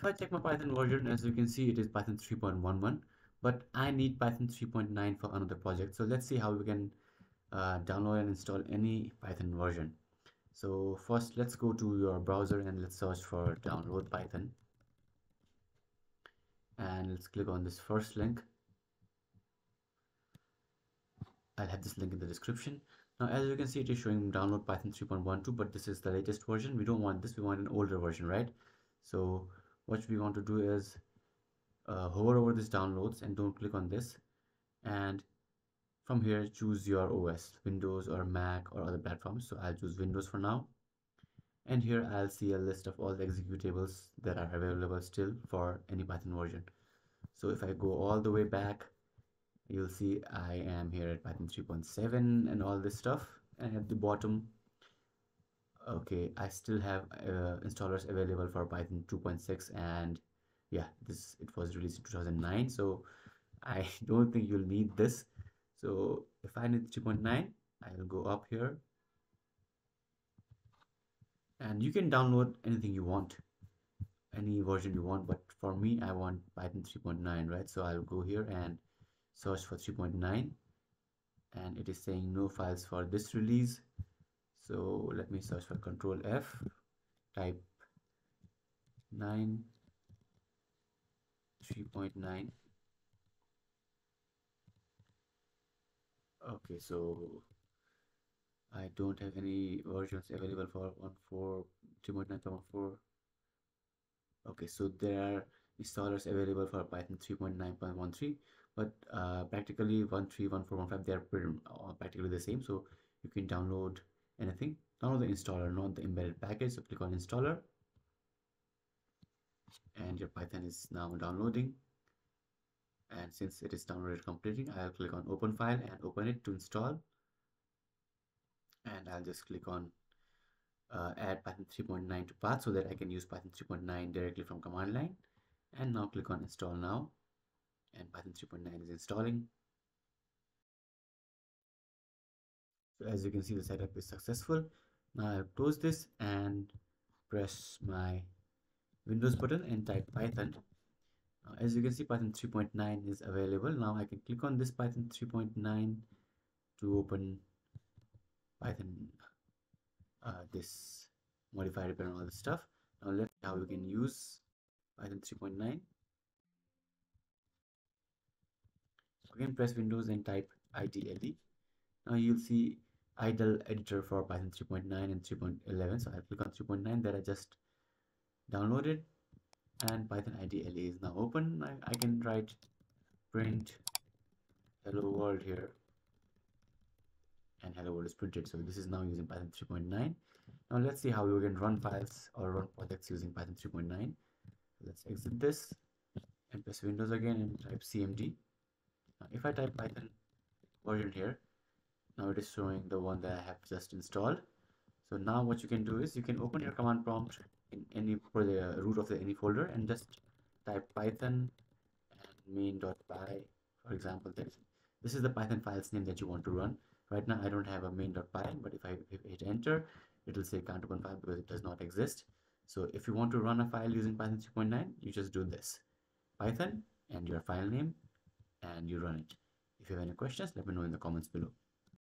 if I check my Python version as you can see it is Python 3.11 but I need Python 3.9 for another project. So let's see how we can uh, download and install any Python version. So first let's go to your browser and let's search for download Python. And let's click on this first link. I'll have this link in the description. Now as you can see it is showing download Python 3.12 but this is the latest version. We don't want this. We want an older version right? So what we want to do is uh, hover over this downloads and don't click on this. And from here choose your OS Windows or Mac or other platforms. So I'll choose Windows for now. And here I'll see a list of all the executables that are available still for any Python version. So if I go all the way back you'll see I am here at Python 3.7 and all this stuff. And at the bottom okay I still have uh, installers available for Python 2.6 and yeah this it was released in 2009 so I don't think you'll need this. So if I need 3.9 I'll go up here. And you can download anything you want any version you want but for me I want Python 3.9 right? So I'll go here and search for 3.9 and it is saying no files for this release so let me search for control F type 9 3.9 okay so I don't have any versions available for 1.4 3.9.4 okay so there are installers available for Python 3.9.13 but uh, practically 1.3 1.4 1.5 they are pretty, uh, practically the same. So you can download anything. Download the installer not the embedded package. So click on installer. And your python is now downloading. And since it is downloaded completing i'll click on open file and open it to install. And i'll just click on uh, add python 3.9 to path so that i can use python 3.9 directly from command line. And now click on install now. And python 3.9 is installing as you can see the setup is successful. Now I'll close this and press my Windows button and type Python. Now, as you can see Python 3.9 is available. Now I can click on this Python 3.9 to open Python uh, this modify repair and all this stuff. Now let's see how we can use Python 3.9 again press Windows and type IDLE now you'll see idle editor for Python 3.9 and 3.11 so I'll click on 3.9 that I just downloaded. And Python IDLE is now open. I, I can write print hello world here. And hello world is printed. So this is now using Python 3.9 now let's see how we can run files or run projects using Python 3.9 let's exit this. And press Windows again and type cmd now if I type Python version here now it is showing the one that I have just installed. So now what you can do is you can open your command prompt in any for the root of the any folder and just type python and main.py for example this this is the python files name that you want to run. Right now I don't have a main.py but if I hit enter it will say can't open file because it does not exist. So if you want to run a file using python 3.9 you just do this. Python and your file name and you run it. If you have any questions let me know in the comments below